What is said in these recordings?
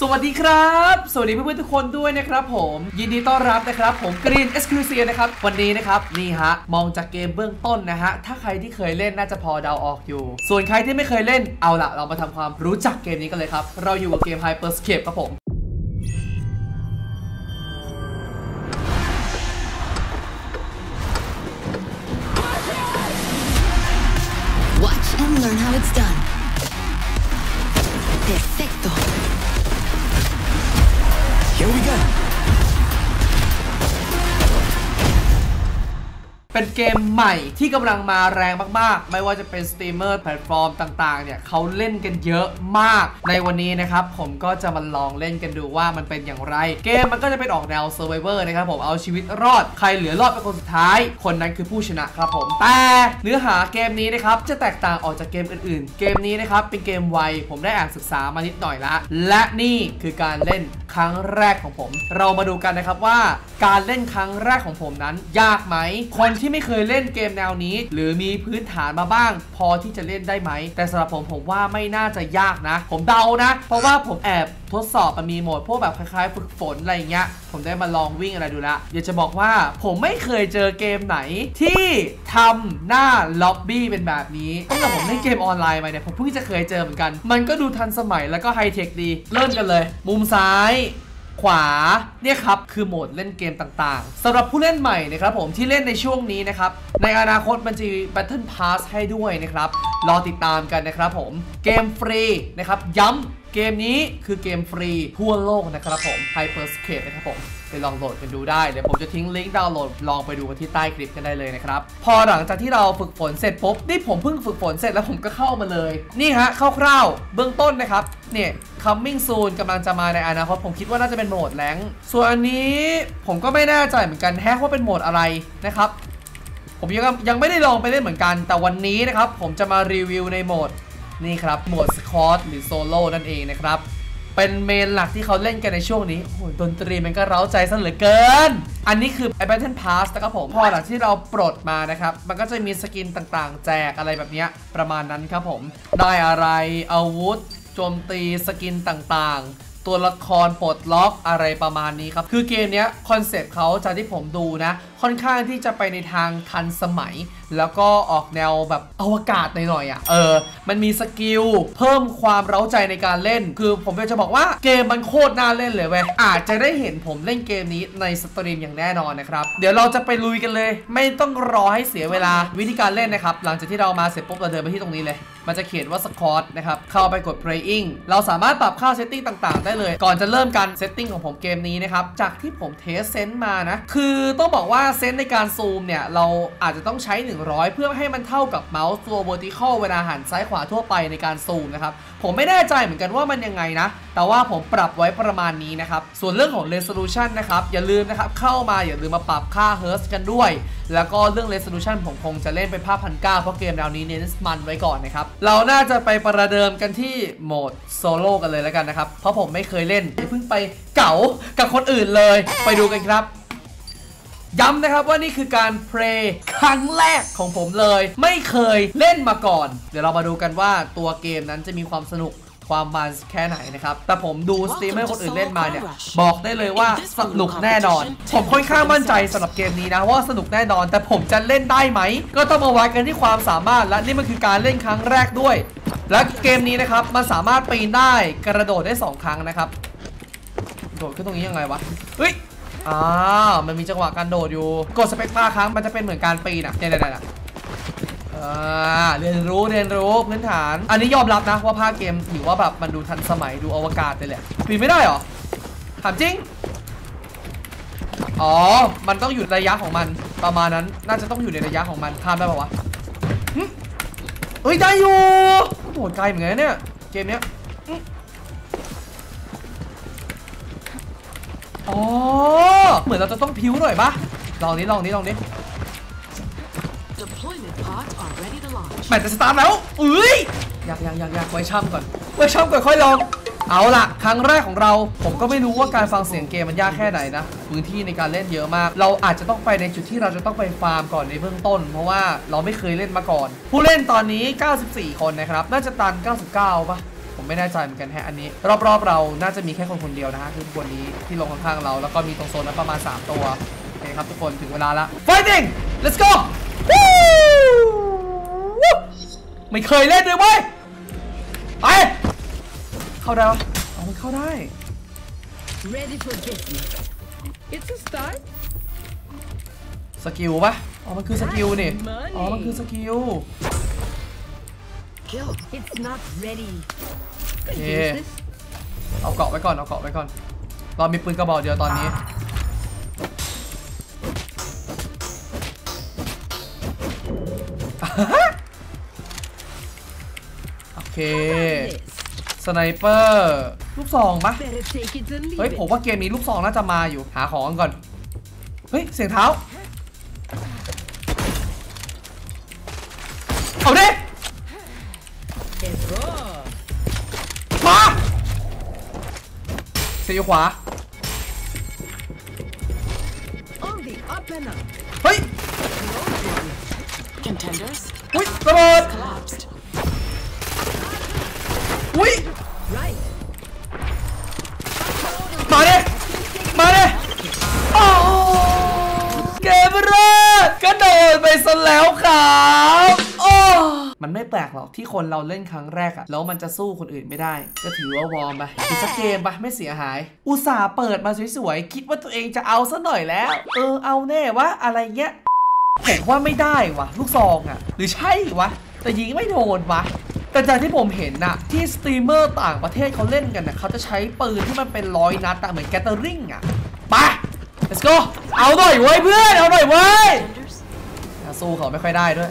สวัสดีครับ สวัสดีเพื่อนๆทุกคนด้วยนะครับผม ยินดีต้อนรับนะครับผมกรีนเอ็กซ์คลูซีนะครับ วันนี้นะครับ นี่ฮะ มองจากเกมเบื้องต้นนะฮะ ถ้าใครที่เคยเล่นน่าจะพอเดาออกอยู่ ส่วนใครที่ไม่เคยเล่นเอาละเรามาทำความรู้จักเกมนี้กันเลยครับ เราอยู่กับเกม Hyperscape ครับผม Watch and learn how it's done. Perfecto. เป็นเกมใหม่ที่กำลังมาแรงมากๆ ไม่ว่าจะเป็นสตรีมเมอร์แพลตฟอร์มต่างๆ เนี่ยเขาเล่นกันเยอะมาก ในวันนี้นะครับ ผมก็จะมาลองเล่นกันดูว่ามันเป็นอย่างไร เกมมันก็จะเป็นออกแนว Survivor นะครับผมเอาชีวิตรอด ใครเหลือรอดเป็นคนสุดท้าย คนนั้นคือผู้ชนะครับผม แต่เนื้อหาเกมนี้นะครับจะแตกต่างออกจากเกมอื่นๆ เกมนี้นะครับเป็นเกมไวผมได้อ่านศึกษามานิดหน่อยละ และนี่คือการเล่นครั้งแรกของผม เรามาดูกันนะครับว่าการเล่นครั้งแรกของผมนั้น ยากไหมคนทที่ไม่เคยเล่นเกมแนวนี้ หรือมีพื้นฐานมาบ้าง พอที่จะเล่นได้ไหม แต่สำหรับผมผมว่าไม่น่าจะยากนะ ผมเดานะ เพราะว่าผมแอบทดสอบมันมีโหมดพวกแบบคล้ายๆ ฝึกฝนอะไรเงี้ย ผมได้มาลองวิ่งอะไรดูละอยากจะบอกว่าผมไม่เคยเจอเกมไหน ที่ทำหน้าล็อบบี้เป็นแบบนี้ตั้งแต่ผมเล่นเกมออนไลน์มาเนี่ยผมเพิ่งจะเคยเจอเหมือนกัน มันก็ดูทันสมัยแล้วก็ไฮเทคดี เริ่มกันเลย มุมซ้าย ขวาเนี่ยครับคือโหมดเล่นเกมต่างๆสำหรับผู้เล่นใหม่นะครับผมที่เล่นในช่วงนี้นะครับ ในอนาคตมันจะมี Battle Pass ให้ด้วยนะครับ รอติดตามกันนะครับผมเกมฟรีนะครับย้ำ เกมนี้คือเกมฟรีทั่วโลกนะครับผม Hyperscape นะครับผมไปลองโหลดกันดูได้ เดี๋ยวผมจะทิ้งลิงก์ดาวน์โหลดลองไปดูกันที่ใต้คลิปกันได้เลยนะครับ พอหลังจากที่เราฝึกฝนเสร็จปุ๊บ นี่ผมเพิ่งฝึกฝนเสร็จแล้วผมก็เข้ามาเลย นี่ฮะคร่าวๆเบื้องต้นนะครับ เนี่ย coming soon กำลังจะมาในอนาคตผมคิดว่าน่าจะเป็นโหมดแรงส่วนอันนี้ผมก็ไม่แน่ใจเหมือนกันแฮกว่าเป็นโหมดอะไรนะครับ ผมยังยังไม่ได้ลองไปเล่นเหมือนกัน แต่วันนี้นะครับผมจะมารีวิวในโหมด นี่ครับโหมดสคอตหรือโซโล่นั่นเองนะครับ เป็น main หลักที่เขาเล่นกันในช่วงนี้ โอ้โหดนตรีมันก็เร้าใจซะเหลือเกิน อันนี้คือ a b a t t o n Pass นะครับผม พอหลังที่เราปลดมานะครับ มันก็จะมี skin ต่างๆ แจกอะไรแบบนี้ประมาณนั้นครับผม ได้อะไรอาวุธโจมตี skin ต่างๆ ตัวละครปลดล็อกอะไรประมาณนี้ครับ คือเกมนี้คอนเซปต์เขาจากที่ผมดูนะ ค่อนข้างที่จะไปในทางทันสมัย แล้วก็ออกแนวแบบอวกาศหน่อยๆอะเออ มันมี skill เพิ่มความเร้าใจในการเล่น คือผมอยากจะบอกว่าเกมมันโคตรน่าเล่นเลยเว้ยอาจจะได้เห็นผมเล่นเกมนี้ใน stream อย่างแน่นอนนะครับเดี๋ยวเราจะไปลุยกันเลย ไม่ต้องรอให้เสียเวลาวิธีการเล่นนะครับหลังจากที่เรามาเสร็จปุ๊บเราเดินไปที่ตรงนี้เลย มันจะเขียนว่า squad นะครับเข้าไปกด playing เราสามารถปรับค่า setting ต่างๆ ได้เลย ก่อนจะเริ่มการ setting ของผมเกมนี้นะครับจากที่ผม test sens มานะคือต้องบอกว่า sens ในการซูมเนี่ย เราอาจจะต้องใช้ 100 เพื่อให้มันเท่ากับเมาส์ตัว vertical เวลาหันซ้ายขวาทั่วไปในการซูมนะครับ ผมไม่แน่ใจเหมือนกันว่ามันยังไงนะ แต่ว่าผมปรับไว้ประมาณนี้นะครับ ส่วนเรื่องของ resolution นะครับ อย่าลืมนะครับ เข้ามาอย่าลืมมาปรับค่า hertz กันด้วย แล้วก็เรื่อง resolution ผมคงจะเล่นไปภาพพันเก้าเพราะเกมแนวนี้เน้นมันไว้ก่อนนะครับ เราน่าจะไปประเดิมกันที่โหมดโซโล่กันเลยแล้วกันนะครับ เพราะผมไม่เคยเล่นเพิ่งไปเก๋ากับคนอื่นเลย ไปดูกันครับ ย้ำนะครับว่านี่คือการ play ครั้งแรกของผมเลย ไม่เคยเล่นมาก่อน เดี๋ยวเรามาดูกันว่าตัวเกมนั้นจะมีความสนุกความมันแค่ไหนนะครับ แต่ผมดูสตรีมเมอร์คนอื่นเล่นมาเนี่ย บอกได้เลยว่าสนุกแน่นอน ผมค่อนข้างมั่นใจสำหรับเกมนี้นะ ว่าสนุกแน่นอน แต่ผมจะเล่นได้ไหม ก็ต้องมาวัดกันที่ความสามารถ และนี่มันคือการเล่นครั้งแรกด้วย และเกมนี้นะครับ มันสามารถปีนได้กระโดดได้สองครั้งนะครับ โดดขึ้นตรงนี้ยังไงวะเฮ้ย อ่ามันมีจังหวะการโดดอยู่ กดสเปคมาครั้งมันจะเป็นเหมือนการปีนอะเนี่ยเนี่ยเรียนรู้เรียนรู้พื้นฐาน อันนี้ยอมรับนะว่าภาคเกมถือว่าแบบมันดูทันสมัยดูอวกาศเลยแหละปีนไม่ได้หรอถามจริง อ๋อ มันต้องอยู่ระยะของมันประมาณนั้น น่าจะต้องอยู่ในระยะของมันข้ามได้ป่าวะเฮ้ยได้อยู่โหดไกลเหมือนกันเนี่ยเกมเนี้ย อ๋อเหมือนเราจะต้องพิ้วหน่อยปะลองนี้ลองนี้ลองนี้ Deployment pods are ready to launch. แมตช์จะสตาร์ทแล้วอุ้ยอยากอยากอยากอยากไว้ช่ำก่อนไว้ช่ำก่อนค่อยลอง เอาล่ะครั้งแรกของเรา ผมก็ไม่รู้ว่าการฟังเสียงเกมมันยากแค่ไหนนะ พื้นที่ในการเล่นเยอะมาก เราอาจจะต้องไปในจุดที่เราจะต้องไปฟาร์มก่อนในเบื้องต้น เพราะว่าเราไม่เคยเล่นมาก่อน ผู้เล่นตอนนี้ 94 คนนะครับ น่าจะตัน 99ปะ ผมผมไม่แน่ใจเหมือนกันแฮะอันนี้ รอบๆเราน่าจะมีแค่คนคนเดียวนะฮะคือคนนี้ที่ลงข้างๆเรา แล้วก็มีตรงโซนนั้นประมาณ 3 ตัวโอเคครับทุกคนถึงเวลาละ fighting let's go วู้ไม่เคยเล่นเลยเว้ยไปเข้าได้ปะเอามันเข้าได้ Ready for business. It's a start. skill ปะอ๋อมันคือ skill นี่ อ๋อมันคือสกิล Kill. It's not ready. โอเคเอาเกาะไว้ก่อนเอาเกาะไว้ก่อน เรามีปืนกระบอกเดียวตอนนี้ โอเค sniper ลูกซองปะ Better take it and leave เฮ้ย ผมว่าเกมนี้ลูกซองน่าจะมาอยู่ หาของกันก่อน เฮ้ย เสียงเท้าเอา เสียอยู่ขวา On the up and up. เฮ้ย Contenders อุ้ยระเบิด collapsed. อุ้ย Right. มาดิมาดิโอ้เกมแรกกระโดดไปซะแล้วครับโอ้ มันไม่แปลกหรอกที่คนเราเล่นครั้งแรกอะแล้วมันจะสู้คนอื่นไม่ได้ ก็ถือว่าวอร์มไปอีกสักเกมไปไม่เสียหาย อุตส่าห์เปิดมาสวยๆ คิดว่าตัวเองจะเอาซะหน่อยแล้ว เออเอาแน่วะอะไรเงี้ยผมว่าไม่ได้วะลูกซองอะหรือใช่วะ แต่ยิงไม่โดนวะแต่จากที่ผมเห็นนะที่สตรีมเมอร์ต่างประเทศเขาเล่นกันน่ะเขาจะใช้ปืนที่มันเป็นร้อยนัดอะเหมือน Gatling อะไป let's go เอาหน่อยเว้ยเพื่อน เอาหน่อยเว้ยสู้เขาไม่ค่อยได้ด้วย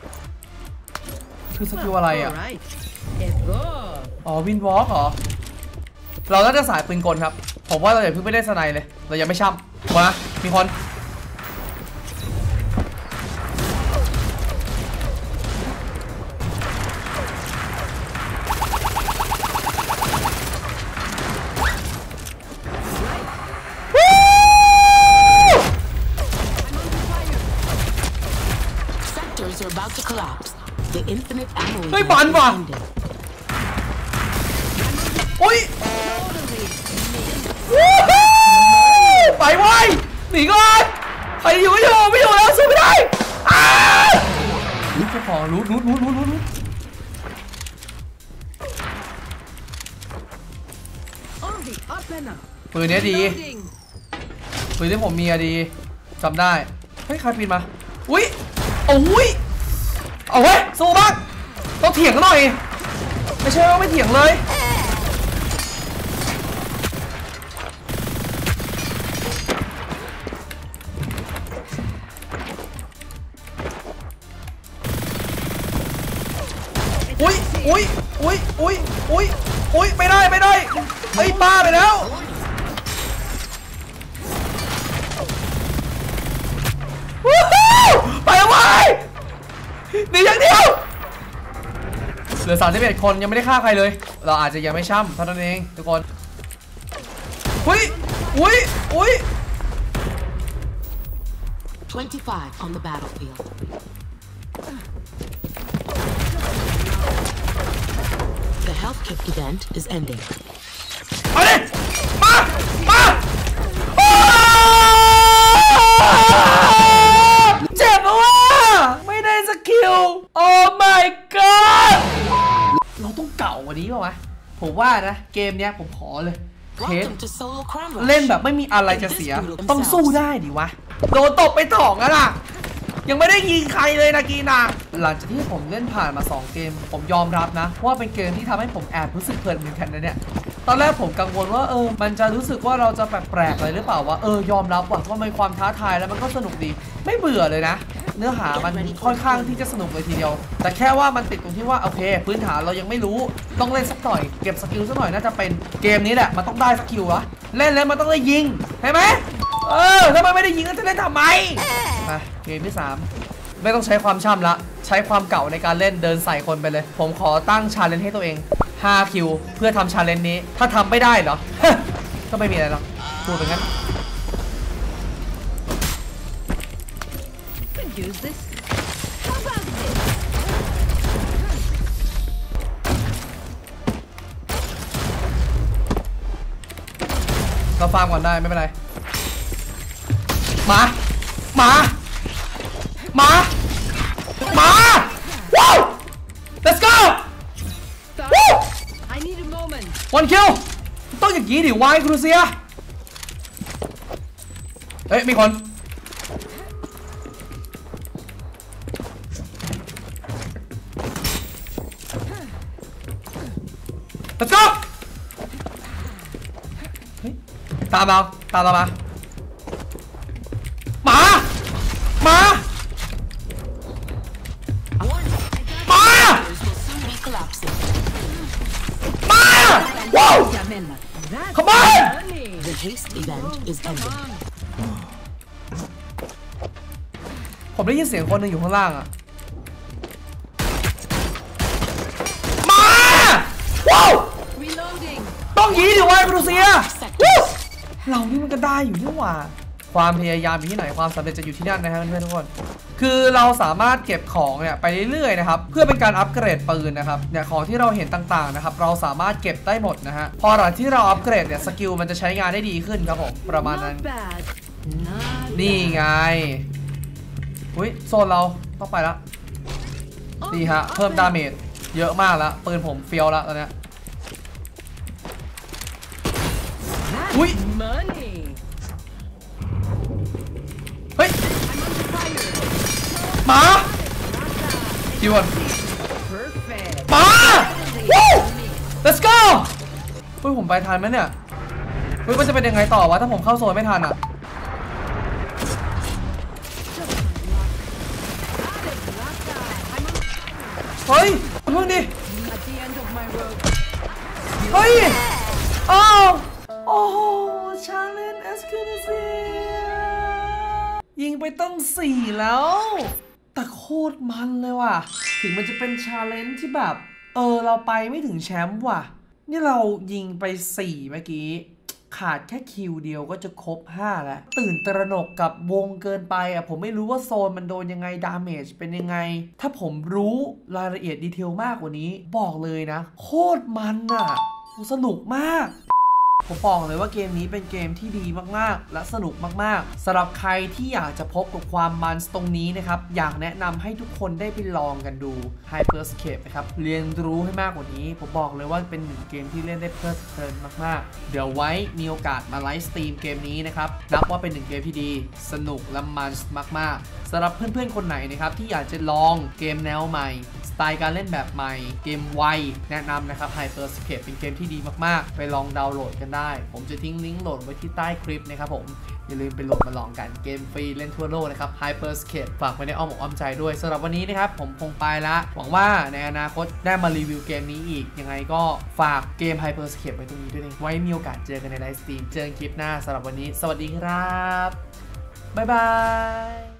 พ้นพ้นพ้นพ้นคือสกิลอะไรอะ right. Let's go. อ๋อวินวอล์กเหรอ เราน่าจะสายปืนกลครับ ผมว่าเราอย่าเพิ่งไปได้สไนเลย เรายังไม่ช่ำมามีคน Sectors are about to collapse. The infinite ammo เฮ้ย event บัน is ว่ะ ending. อุ้ยวู้ฮู้ไปไว้ยหนีก่อนใครอยู่ไม่อยู่ไม่อยู่แล้วสู้ไม่ได้อ้ารูดก็พอรูดรูดรูดรูดรูดรูด On the up and up. ปืนเนี้ยดี Loading. ปืนที่ผมมีอะดีจำได้เฮ้ยใครปีนมาอุ้ยโอ้ย เอาเว้ยสู้บ้างต้องเถียงกันหน่อย ไม่ใช่ว่าไม่เถียงเลยอุ้ยอุ้ยอุ้ยอุ้ยอุ้ยอุ้ยไม่ได้ไม่ได้ไอ้ยป้าไปแล้ว หนีอย่างเดียวเหลือ31คนยังไม่ได้ฆ่าใครเลย เราอาจจะยังไม่ช่ำเท่านั้นเองทุกคนอุ้ยอุ้ยอุ้ย25 on the battlefield. The health kit event is ending. เอาดิ ผมว่านะ เกมเนี้ยผมขอเลยเทส Welcome to Solo Crime Rush. เล่นแบบไม่มีอะไรจะเสีย ต้องสู้ได้ดิวะ โดนตบไปถองอะล่ะ ยังไม่ได้ยิงใครเลยนะกีนาหลังจากที่ผมเล่นผ่านมา 2 เกม ผมยอมรับนะ ว่าเป็นเกมที่ทำให้ผมแอบรู้สึกเพลินเหมือนกันนะเนี่ยต อนแรกผมกังวลว่าเออ มันจะรู้สึกว่าเราจะแปลกๆอะไรหรือเปล่าว่าเออยอมรับว่ะว่ามันความท้าทายแล้วมันก็สนุกดี ไม่เบื่อเลยนะ เนื้อหามันค่อนข้างที่จะสนุกเลยทีเดียว แต่แค่ว่ามันติดตรงที่ว่าโอเค พื้นฐานเรายังไม่รู้ต้องเล่นสักหน่อยเก็บ skill สักหน่อยน่าจะเป็นเกมนี้แหละมันต้องได้ kill วะเล่นแล้วมันต้องได้ยิงเห็นไหมเออถ้ามันไม่ได้ยิงก็จะเล่นทำไมมาเกมที่สามไม่ต้องใช้ความช่ำละ ใช้ความเก่าในการเล่นเดินใส่คนไปเลย ผมขอตั้ง challenge ให้ตัวเอง 5 kill เพื่อทำ challenge นี้ ถ้าทำไม่ได้เหรอ ก็ไม่มีอะไรหรอกพูดไปงั้น เราฟาร์มก่อนได้ ไม่เป็นไร มา มามา วันคิวต้องอย่างนี้ดิวายครูเซียเฮ้ยมีคน let's go เฮ้ยตามเราตามเรามา ผมได้ยินเสียงคนหนึ่งอยู่ข้างล่างอะมา ว้าว Reloading. ต้องยีดิวะกรูเซีย Seconds. วู้เรานี่มันก็ได้อยู่นี่หว่า ความพยายามอยู่ที่ไหนความสำเร็จจะอยู่ที่นั่นนะฮะเพื่อนๆทุกคน คือเราสามารถเก็บของเนี่ยไปเรื่อยๆนะครับเพื่อเป็นการอัปเกรดปืนนะครับเนี่ยของที่เราเห็นต่างๆนะครับเราสามารถเก็บได้หมดนะฮะพอหลังที่เราอัปเกรดเนี่ย skill มันจะใช้งานได้ดีขึ้นครับผมประมาณนั้น Not bad. Not นี่ bad. ไงอุ้ยโซนเราต้องไปละนี่ฮะเพิ่มดาเมจเยอะมากแล้วปืนผมเฟี้ยวแล้วตอนเนี้ย มาคิวก่อน Perfect. หมาวู้ let's go เฮ้ยผมไปทันไหมเนี่ยเฮ้ยมันจะเป็นยังไงต่อวะถ้าผมเข้าโซนไม่ทันอะเฮ้ยเพิ่งดิ At the end of my rope. เฮ้ยอ้าวโอ้โหชาเลนเอสคิวเซียิงไปตั้งสี่แล้ว แต่โคตรมันเลยว่ะ ถึงมันจะเป็นชาเลนจ์ที่แบบ เออเราไปไม่ถึงแชมป์ว่ะ นี่เรายิงไป 4 เมื่อกี้ ขาดแค่คิวเดียวก็จะครบ 5 แล้ว ตื่นตระหนกกับวงเกินไปอะ ผมไม่รู้ว่าโซนมันโดนยังไง ดาเมจเป็นยังไง ถ้าผมรู้รายละเอียด detail มากกว่านี้ บอกเลยนะ โคตรมันอะสนุกมาก ผมบอกเลยว่าเกมนี้เป็นเกมที่ดีมากๆ และสนุกมากๆสำหรับใครที่อยากจะพบกับความมันตรงนี้นะครับ อยากแนะนำให้ทุกคนได้ไปลองกันดู Hyperscape นะครับ เรียนรู้ให้มากกว่านี้ ผมบอกเลยว่าเป็นหนึ่งเกมที่เล่นได้เพลิดเพลินมากๆ เดี๋ยวไว้มีโอกาสมา live stream เกมนี้นะครับ นับว่าเป็นหนึ่งเกมที่ดี สนุกและมันมากๆ สำหรับเพื่อนๆคนไหนนะครับที่อยากจะลองเกมแนวใหม่ สไตล์การเล่นแบบใหม่ เกมไวแนะนำนะครับ Hyperscape เป็นเกมที่ดีมากๆ ไปลองดาวน์โหลดกันได้ ผมจะทิ้งลิงก์โหลดไว้ที่ใต้คลิปนะครับผม อย่าลืมไปโหลดมาลองกันเกมฟรีเล่นทั่วโลกนะครับ Hyperscape ฝากไว้ในอ้อมอกอ้อมใจด้วยสำหรับวันนี้นะครับผมคงไปละหวังว่าในอนาคตได้มารีวิวเกมนี้อีกยังไงก็ฝากเกม Hyperscape ไว้ตรงนี้ด้วยนะไว้มีโอกาสเจอกันใน live stream เจอกันคลิปหน้าสำหรับวันนี้ สวัสดีครับบ๊ายบาย